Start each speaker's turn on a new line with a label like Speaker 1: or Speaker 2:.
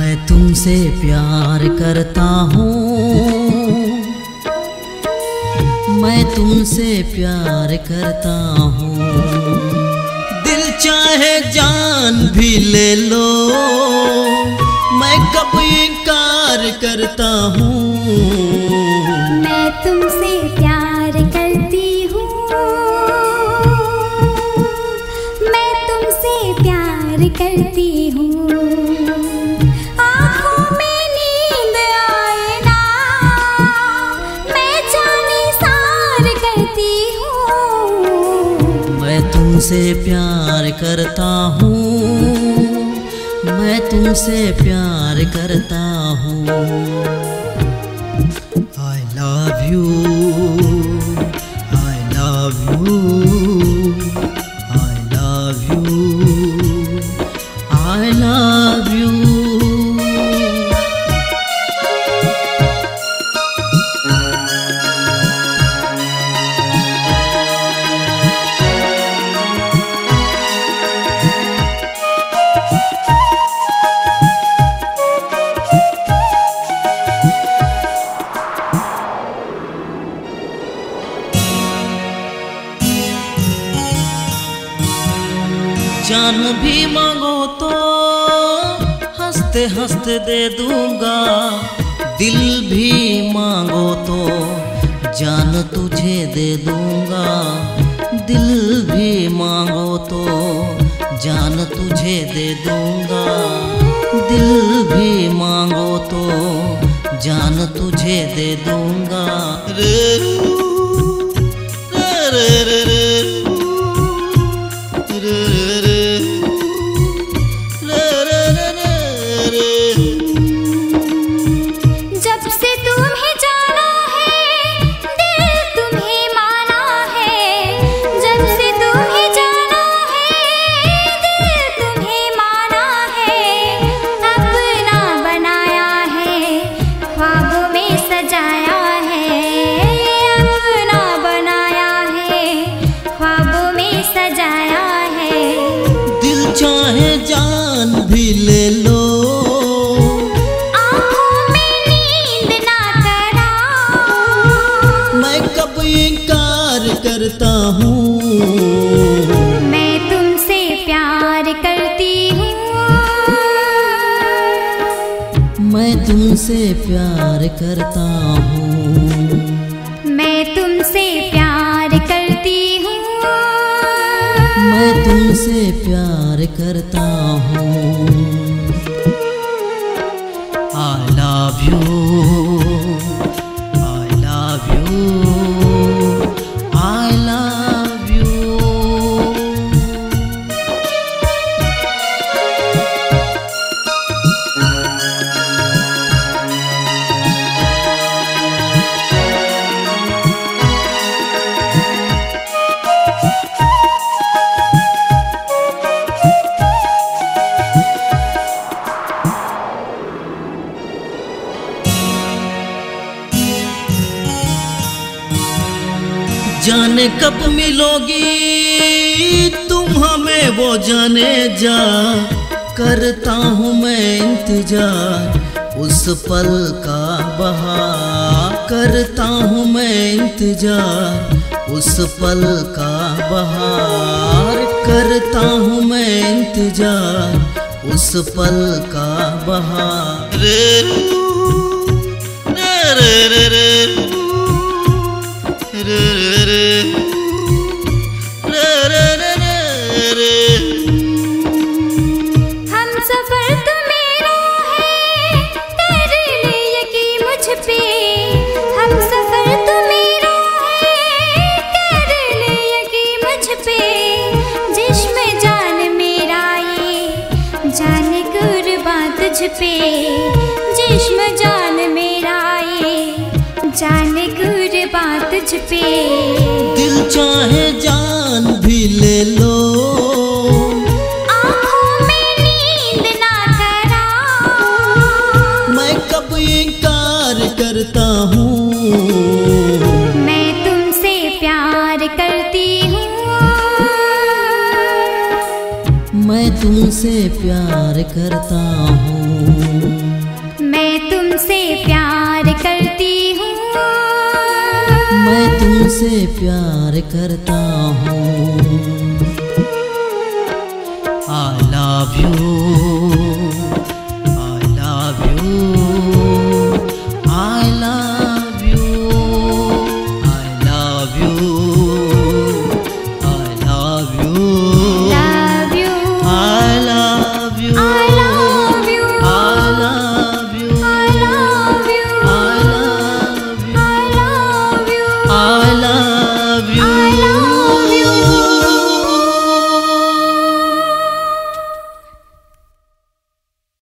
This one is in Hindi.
Speaker 1: तुमसे प्यार करता हूँ। मैं तुमसे प्यार करता हूँ। दिल चाहे जान भी ले लो। मैं कब इनकार करता हूँ।
Speaker 2: मैं तुमसे प्यार करती हूँ। मैं तुमसे प्यार करती
Speaker 1: तुमसे प्यार करता हूँ। मैं तुमसे प्यार करता हूँ। आई लव you जान भी मांगो तो हँसते हँसते दे दूँगा। दिल भी मांगो तो जान तुझे दे दूँगा। दिल भी मांगो तो जान तुझे दे दूँगा। दिल भी मांगो तो जान तुझे दे दूँगा। रे रू, रे रे भी ले लो।
Speaker 2: में नींद ना करा
Speaker 1: मैं कब इनकार करता हूँ?
Speaker 2: मैं तुमसे प्यार करती हूँ।
Speaker 1: मैं तुमसे प्यार करता हूँ।
Speaker 2: मैं तुमसे प्यार करती हूँ।
Speaker 1: मैं तुमसे प्यार करता you जाने कब मिलोगी? तुम हमें वो जाने जा। करता हूँ मैं इंतज़ार उस पल का बहा करता हूँ मैं इंतज़ार उस पल का बहार। करता हूँ मैं इंतज़ार उस पल का बहार। रे रू, रे रे।
Speaker 2: तो पे। जिस्म जान मेरा ये जान तुझ पे
Speaker 1: दिल चाहे जान भी ले लो।
Speaker 2: आँखों में नींद ना करा।
Speaker 1: मैं कब इनकार करता हूँ?
Speaker 2: मैं तुमसे प्यार करती हूँ।
Speaker 1: मैं तुमसे प्यार करता हूँ।
Speaker 2: मैं तुमसे प्यार करती
Speaker 1: मैं तुमसे प्यार करता हूँ।